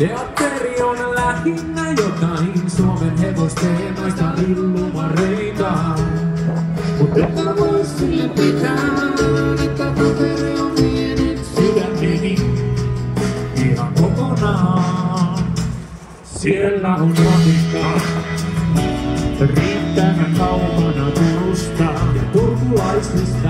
Teatteri on lähinnä jotain Suomen hevosteemaista illumareita. Mut että vois sille pitää, että paperi on vienyt sydämeni ihan kokonaan. Siellä on ratikka, riittävän kaukana Turusta ja turkulaisista.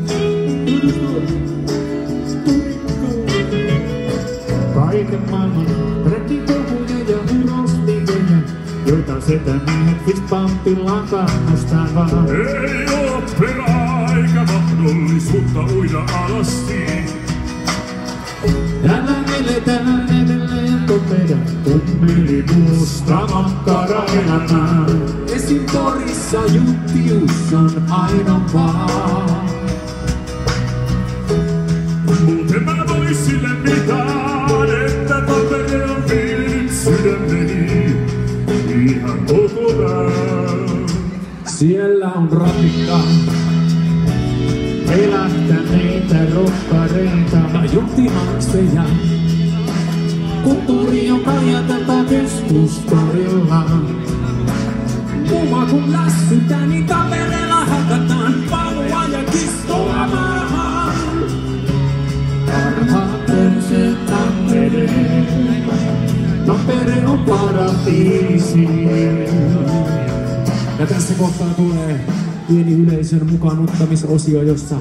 joita setämiehet fistpampillaan kannustavat. Ei oo perää eikä mahdollisuutta uida alasti. Täällä eletään edelleen toteja, kummeli musta makkara elämää. Esim. Porissa juttius on ainoa. Muuten mä Siellä on ratikka, elähtäneitä rokkareita ja juttimakseja. Kulttuuri, joka jätetään keskustorilla. Muuma kun lässytään, niin Tampereella hakataan palua ja kistoa maahan. Parhaat perseet Tampere, Tampere on paratiisi. Ja tässä kohtaa tulee pieni yleisön mukaan ottamisosio, jossa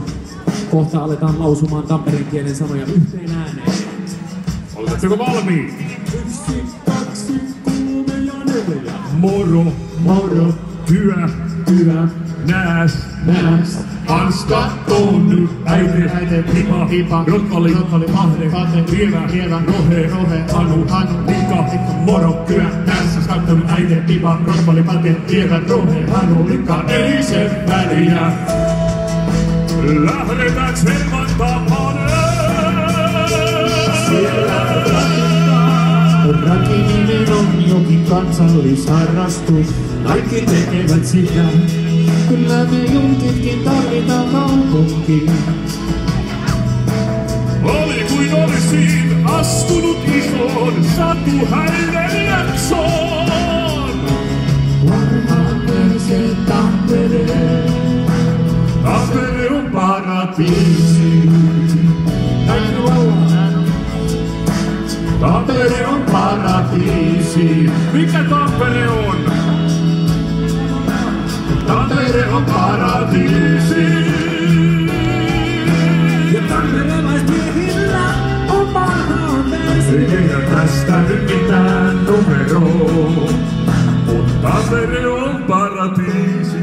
kohta aletaan lausumaan tampereen kielen sanoja yhteen ääneen. Oletteko valmiit? Yksi, kaksi, kolme ja neljä. Moro, Moro, hyö, hyvä, nääs, nääs. Hanska on nyt äite, Äite, hipa, hipa, rotkali, rotkali, mahde, mahde, lievä, lievä, rohe, rohe, anu, anu, likka, moro, hyö, nääs, kattonut äite, hipa, rotkali, mahde, lievä, rohe, anu, likka, ei se väliä. Lähdetään tsemmantamaan Siellä Rakiminen on jokin kansallisharrastus. Kaikki tekevät sitä. Kyllä me juntitkin tarvitaan kaupunkiin. Oli kuin olisin astunut isoon satuhäiden jaksoon. Varmaan perse Tampere. Tampere on Paratiisi. Tampere on paratiisi. Mikä Tampere on? Tampere on paratiisi. Ja tamperelaismiehillä on parhaat Ei tehdä tästä nyt mitään numeroa. Mutta Tampere on paratiisi.